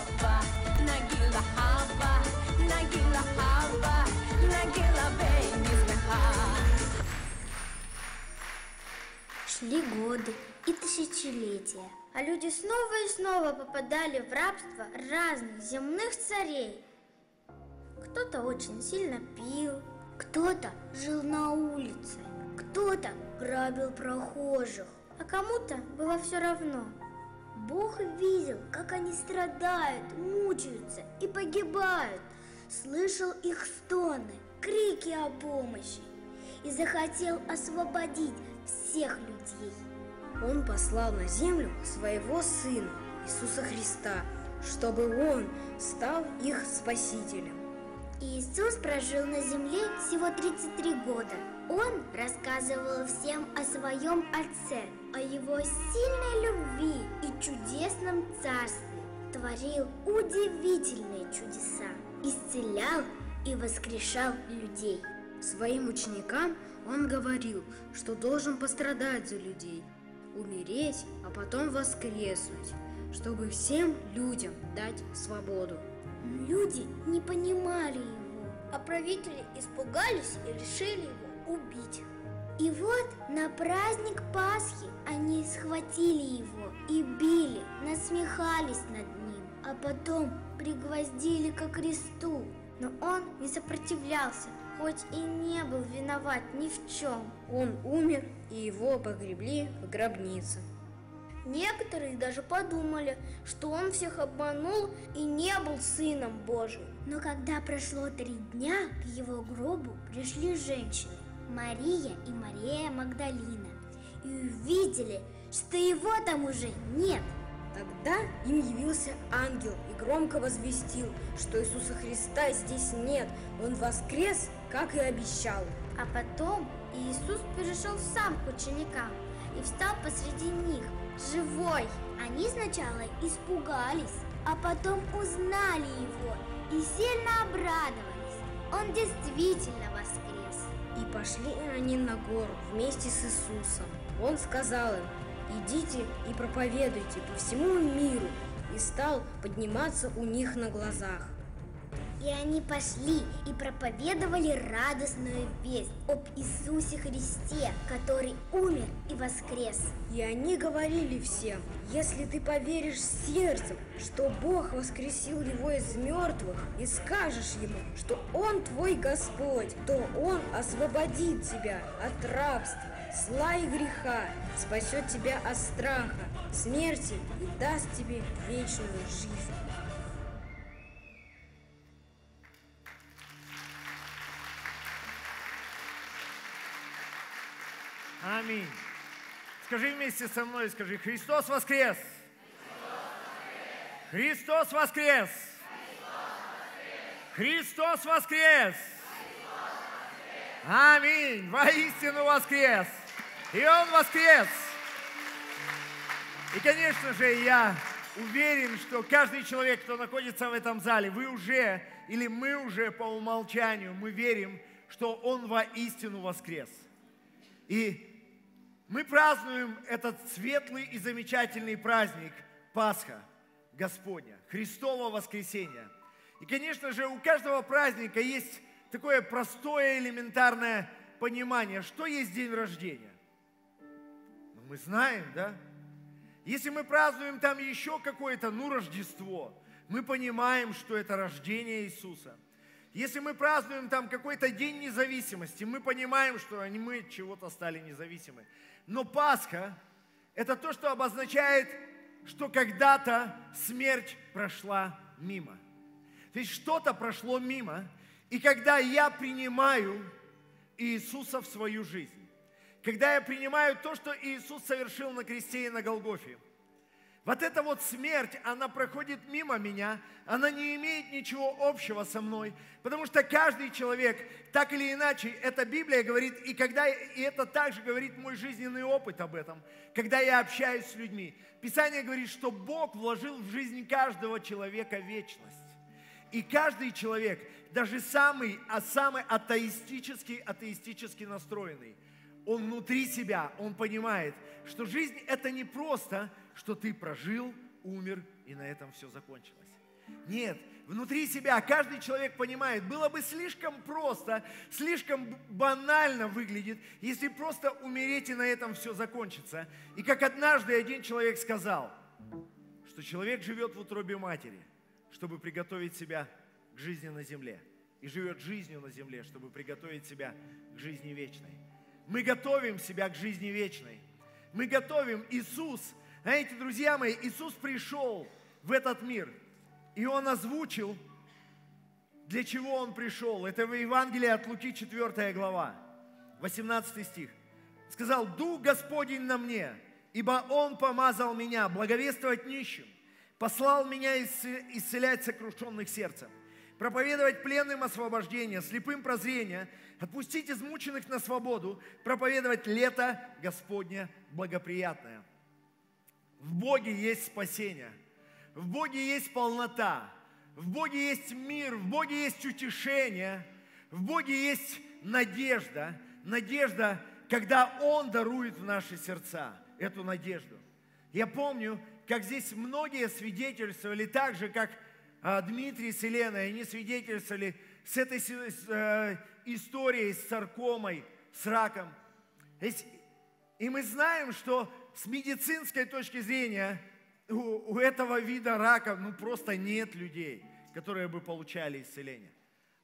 Шли годы и тысячелетия, а люди снова и снова попадали в рабство разных земных царей. Кто-то очень сильно пил, Кто-то жил на улице, кто-то грабил прохожих, а кому-то было все равно. Бог видел, как они страдают, мучаются и погибают, слышал их стоны, крики о помощи и захотел освободить всех людей. Он послал на землю своего Сына, Иисуса Христа, чтобы Он стал их Спасителем. Иисус прожил на земле всего 33 года. Он рассказывал всем о своем Отце, о Его сильной любви и чудесном царстве. Творил удивительные чудеса, исцелял и воскрешал людей. Своим ученикам Он говорил, что должен пострадать за людей, умереть, а потом воскреснуть, чтобы всем людям дать свободу. Люди не понимали его, а правители испугались и решили его убить. И вот на праздник Пасхи они схватили его и били, насмехались над ним, а потом пригвоздили ко кресту. Но он не сопротивлялся, хоть и не был виноват ни в чем. Он умер, и его погребли в гробнице. Некоторые даже подумали, что он всех обманул и не был сыном Божьим. Но когда прошло три дня, к его гробу пришли женщины, Мария и Мария Магдалина, и увидели, что его там уже нет. Тогда им явился ангел и громко возвестил, что Иисуса Христа здесь нет, Он воскрес, как и обещал. А потом Иисус перешел сам к ученикам и встал посреди них, живой. Они сначала испугались, а потом узнали его и сильно обрадовались. Он действительно воскрес. И пошли они на гору вместе с Иисусом. Он сказал им, идите и проповедуйте по всему миру, и стал подниматься у них на глазах. И они пошли и проповедовали радостную весть об Иисусе Христе, который умер и воскрес. И они говорили всем, если ты поверишь сердцем, что Бог воскресил его из мертвых, и скажешь ему, что Он твой Господь, то Он освободит тебя от рабства, зла и греха, спасет тебя от страха, смерти и даст тебе вечную жизнь. Аминь. Скажи вместе со мной, скажи, Христос воскрес! Христос воскрес! Христос воскрес! Аминь! Воистину воскрес! И Он воскрес! И, конечно же, я уверен, что каждый человек, кто находится в этом зале, вы уже, или мы уже по умолчанию, мы верим, что Он воистину воскрес. И мы празднуем этот светлый и замечательный праздник Пасха Господня, Христово воскресение. И, конечно же, у каждого праздника есть такое простое элементарное понимание, что есть день рождения. Ну, мы знаем, да? Если мы празднуем там еще какое-то, ну, Рождество, мы понимаем, что это рождение Иисуса. Если мы празднуем там какой-то день независимости, мы понимаем, что мы чего-то стали независимы. Но Пасха – это то, что обозначает, что когда-то смерть прошла мимо. То есть что-то прошло мимо, и когда я принимаю Иисуса в свою жизнь, когда я принимаю то, что Иисус совершил на кресте и на Голгофе, вот эта вот смерть, она проходит мимо меня, она не имеет ничего общего со мной, потому что каждый человек, так или иначе, эта Библия говорит, и, когда, и это также говорит мой жизненный опыт об этом, когда я общаюсь с людьми. Писание говорит, что Бог вложил в жизнь каждого человека вечность. И каждый человек, даже самый, а самый атеистический, атеистически настроенный, он внутри себя, он понимает, что жизнь это не просто что ты прожил, умер, и на этом все закончилось. Нет, внутри себя каждый человек понимает, было бы слишком просто, слишком банально выглядит, если просто умереть и на этом все закончится. И как однажды один человек сказал, что человек живет в утробе матери, чтобы приготовить себя к жизни на земле. И живет жизнью на земле, чтобы приготовить себя к жизни вечной. Мы готовим себя к жизни вечной. Мы готовим Иисус. Знаете, друзья мои, Иисус пришел в этот мир, и Он озвучил, для чего Он пришел. Это в Евангелии от Луки 4 глава, 18 стих. Сказал, «Дух Господень на мне, ибо Он помазал меня благовествовать нищим, послал меня исцелять сокрушенных сердцем, проповедовать пленным освобождение, слепым прозрение, отпустить измученных на свободу, проповедовать лето Господне благоприятное. В Боге есть спасение, в Боге есть полнота, в Боге есть мир, в Боге есть утешение, в Боге есть надежда, надежда, когда Он дарует в наши сердца эту надежду. Я помню, как здесь многие свидетельствовали так же, как а, Дмитрий с Еленой, они свидетельствовали с этой э, историей с саркомой, с раком. И мы знаем, что с медицинской точки зрения у, у этого вида рака ну, просто нет людей, которые бы получали исцеление.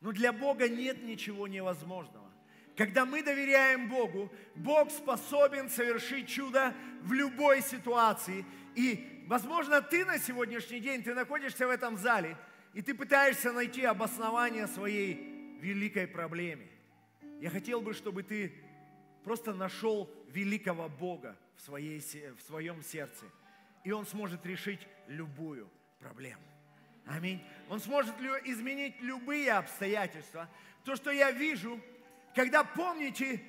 Но для Бога нет ничего невозможного. Когда мы доверяем Богу, Бог способен совершить чудо в любой ситуации. И, возможно, ты на сегодняшний день, ты находишься в этом зале, и ты пытаешься найти обоснование своей великой проблеме. Я хотел бы, чтобы ты просто нашел великого Бога в, своей, в своем сердце. И Он сможет решить любую проблему. Аминь. Он сможет изменить любые обстоятельства. То, что я вижу, когда, помните,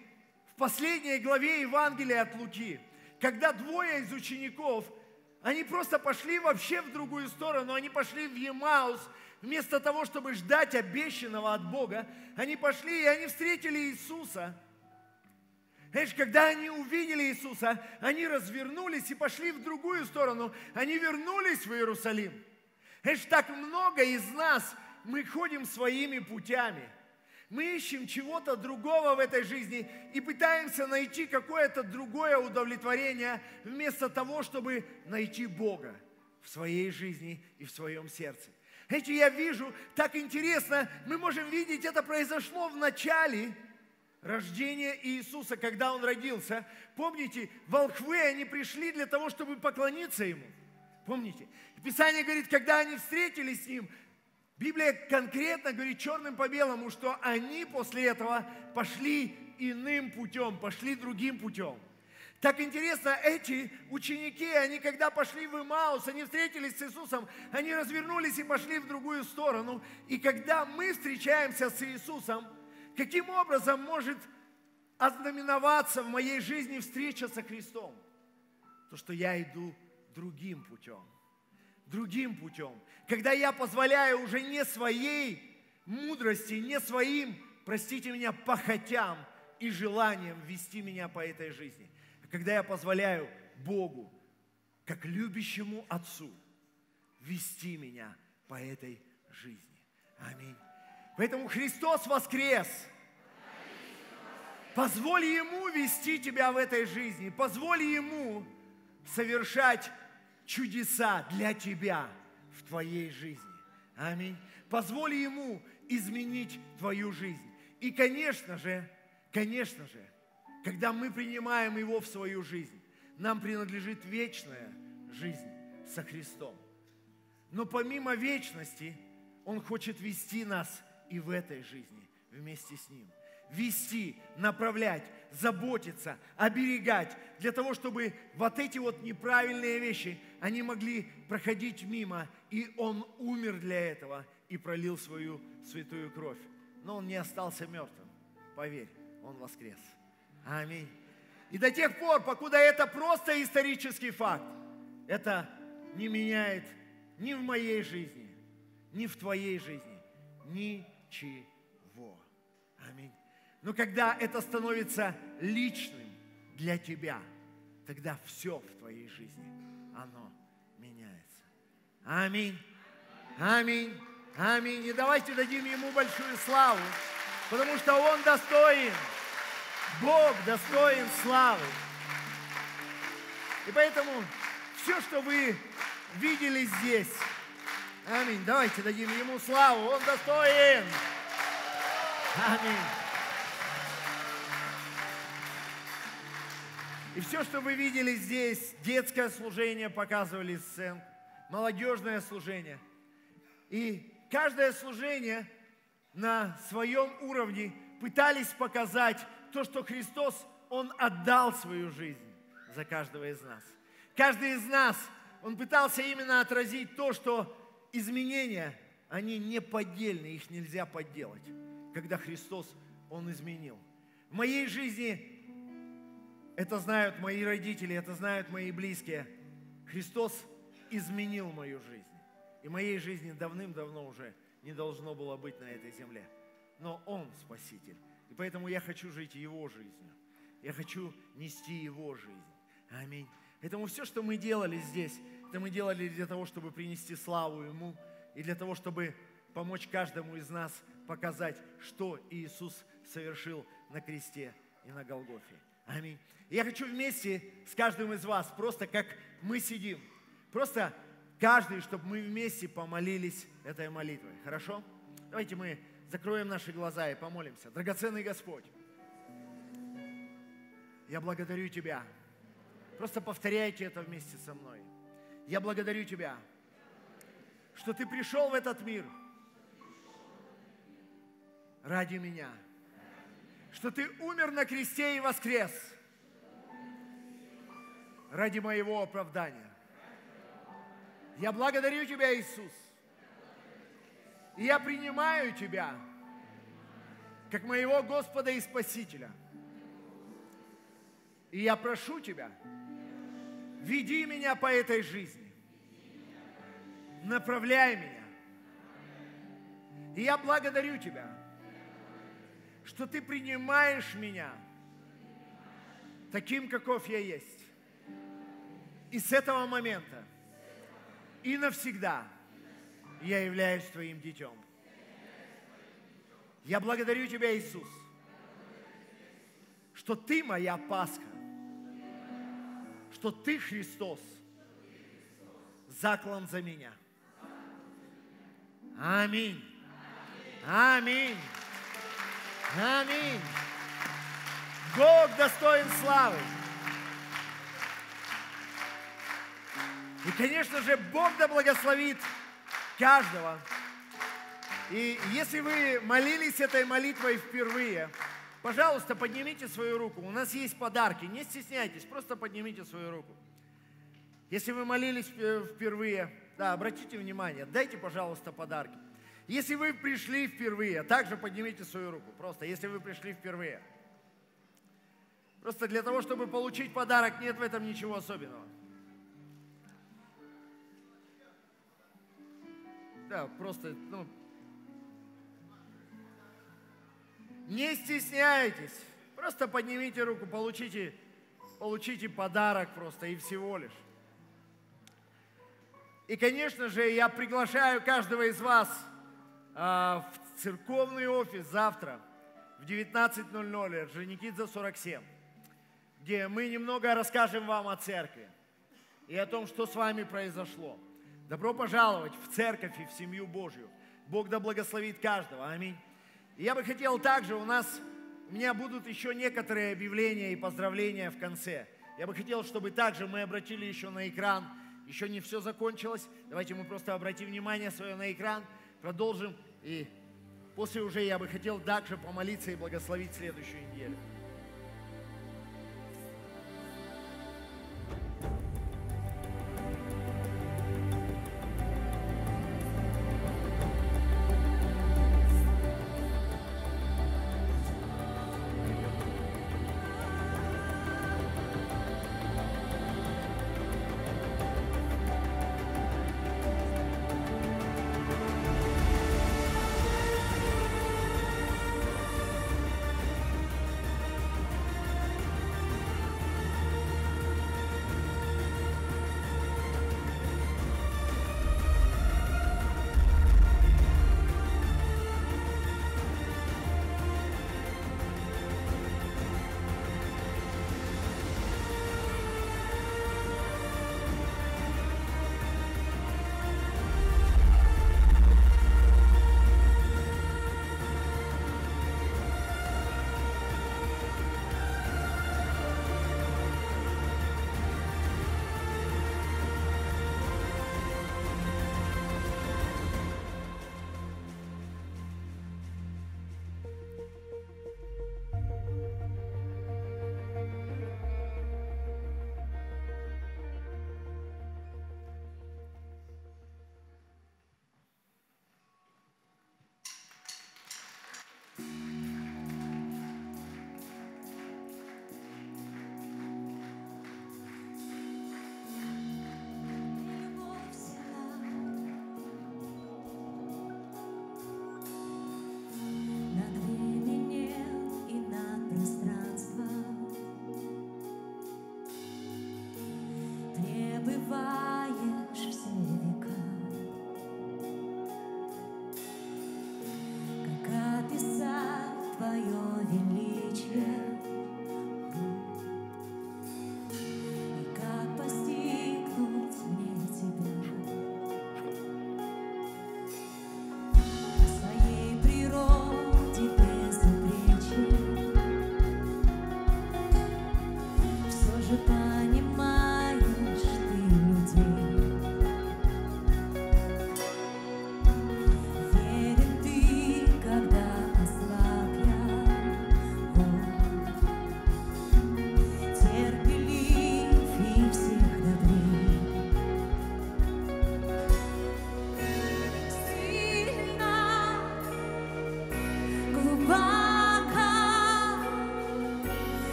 в последней главе Евангелия от Луки, когда двое из учеников, они просто пошли вообще в другую сторону, они пошли в Емаус, вместо того, чтобы ждать обещанного от Бога, они пошли и они встретили Иисуса. Знаешь, когда они увидели Иисуса, они развернулись и пошли в другую сторону. Они вернулись в Иерусалим. Знаешь, так много из нас, мы ходим своими путями – мы ищем чего-то другого в этой жизни и пытаемся найти какое-то другое удовлетворение вместо того, чтобы найти Бога в своей жизни и в своем сердце. Эти я вижу, так интересно, мы можем видеть, это произошло в начале рождения Иисуса, когда Он родился. Помните, волхвы, они пришли для того, чтобы поклониться Ему. Помните? Писание говорит, когда они встретились с Ним, Библия конкретно говорит черным по белому, что они после этого пошли иным путем, пошли другим путем. Так интересно, эти ученики, они когда пошли в Имаус, они встретились с Иисусом, они развернулись и пошли в другую сторону. И когда мы встречаемся с Иисусом, каким образом может ознаменоваться в моей жизни встреча со Христом? То, что я иду другим путем другим путем. Когда я позволяю уже не своей мудрости, не своим, простите меня, похотям и желаниям вести меня по этой жизни. А когда я позволяю Богу, как любящему Отцу, вести меня по этой жизни. Аминь. Поэтому Христос воскрес. Позволь Ему вести тебя в этой жизни. Позволь Ему совершать чудеса для тебя в твоей жизни. Аминь. Позволь Ему изменить твою жизнь. И, конечно же, конечно же, когда мы принимаем Его в свою жизнь, нам принадлежит вечная жизнь со Христом. Но помимо вечности, Он хочет вести нас и в этой жизни вместе с Ним – вести, направлять, заботиться, оберегать, для того, чтобы вот эти вот неправильные вещи, они могли проходить мимо, и Он умер для этого и пролил свою святую кровь. Но Он не остался мертвым, поверь, Он воскрес. Аминь. И до тех пор, покуда это просто исторический факт, это не меняет ни в моей жизни, ни в твоей жизни, ничего. Аминь. Но когда это становится личным для тебя, тогда все в твоей жизни, оно меняется. Аминь. Аминь. Аминь. И давайте дадим Ему большую славу, потому что Он достоин. Бог достоин славы. И поэтому все, что вы видели здесь, аминь, давайте дадим Ему славу. Он достоин. Аминь. И все, что вы видели здесь, детское служение показывали сцен, молодежное служение. И каждое служение на своем уровне пытались показать то, что Христос, Он отдал свою жизнь за каждого из нас. Каждый из нас, Он пытался именно отразить то, что изменения, они не поддельные, их нельзя подделать. Когда Христос, Он изменил. В моей жизни это знают мои родители, это знают мои близкие. Христос изменил мою жизнь. И моей жизни давным-давно уже не должно было быть на этой земле. Но Он Спаситель. И поэтому я хочу жить Его жизнью. Я хочу нести Его жизнь. Аминь. Поэтому все, что мы делали здесь, это мы делали для того, чтобы принести славу Ему и для того, чтобы помочь каждому из нас показать, что Иисус совершил на кресте и на Голгофе. Аминь. И я хочу вместе с каждым из вас, просто как мы сидим, просто каждый, чтобы мы вместе помолились этой молитвой. Хорошо? Давайте мы закроем наши глаза и помолимся. Драгоценный Господь, я благодарю Тебя. Просто повторяйте это вместе со мной. Я благодарю Тебя, что Ты пришел в этот мир ради меня, что Ты умер на кресте и воскрес ради моего оправдания. Я благодарю Тебя, Иисус. И я принимаю Тебя как моего Господа и Спасителя. И я прошу Тебя, веди меня по этой жизни. Направляй меня. И я благодарю Тебя, что Ты принимаешь меня таким, каков я есть. И с этого момента и навсегда я являюсь Твоим детем. Я благодарю Тебя, Иисус, что Ты моя Пасха, что Ты, Христос, заклан за меня. Аминь. Аминь. Аминь. Бог достоин славы. И, конечно же, Бог да благословит каждого. И если вы молились этой молитвой впервые, пожалуйста, поднимите свою руку. У нас есть подарки, не стесняйтесь, просто поднимите свою руку. Если вы молились впервые, да, обратите внимание, дайте, пожалуйста, подарки. Если вы пришли впервые, также поднимите свою руку. Просто, если вы пришли впервые. Просто для того, чтобы получить подарок, нет в этом ничего особенного. Да, просто, ну, не стесняйтесь. Просто поднимите руку, получите, получите подарок просто и всего лишь. И, конечно же, я приглашаю каждого из вас а, в церковный офис завтра в 19.00, Орджоникидзе 47, где мы немного расскажем вам о церкви и о том, что с вами произошло. Добро пожаловать в церковь и в семью Божью. Бог да благословит каждого. Аминь. Я бы хотел также, у нас, у меня будут еще некоторые объявления и поздравления в конце. Я бы хотел, чтобы также мы обратили еще на экран. Еще не все закончилось. Давайте мы просто обратим внимание свое на экран. Продолжим. И после уже я бы хотел также помолиться и благословить следующую неделю.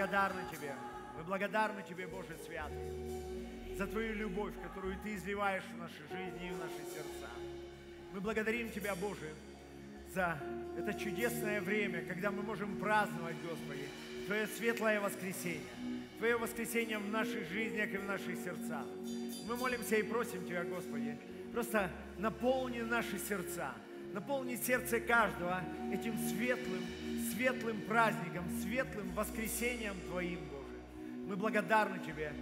благодарны Тебе. Мы благодарны Тебе, Боже Святый, за Твою любовь, которую Ты изливаешь в наши жизни и в наши сердца. Мы благодарим Тебя, Боже, за это чудесное время, когда мы можем праздновать, Господи, Твое светлое воскресенье, Твое воскресенье в наших жизнях и в наших сердцах. Мы молимся и просим Тебя, Господи, просто наполни наши сердца, наполни сердце каждого этим светлым, светлым праздником, светлым воскресением Твоим, Боже. Мы благодарны Тебе.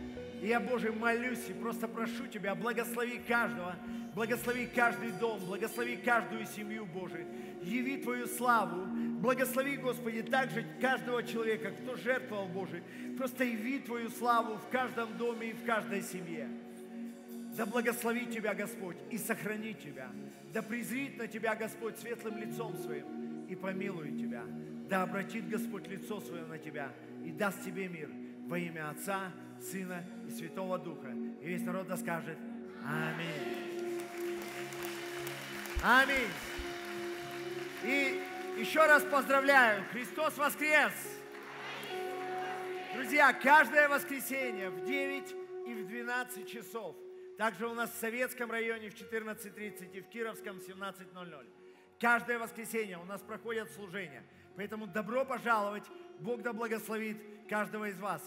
И я, Боже, молюсь и просто прошу Тебя, благослови каждого, благослови каждый дом, благослови каждую семью, Боже. Яви Твою славу, благослови, Господи, также каждого человека, кто жертвовал, Боже. Просто яви Твою славу в каждом доме и в каждой семье. Да благослови Тебя, Господь, и сохрани Тебя. Да презрит на Тебя, Господь, светлым лицом Своим и помилует Тебя. Да обратит Господь лицо Свое на Тебя и даст Тебе мир во имя Отца, Сына и Святого Духа. И весь народ да скажет Аминь. Аминь. И еще раз поздравляю. Христос воскрес! Друзья, каждое воскресенье в 9 и в 12 часов. Также у нас в Советском районе в 14.30 и в Кировском в 17.00. Каждое воскресенье у нас проходят служения. Поэтому добро пожаловать. Бог да благословит каждого из вас.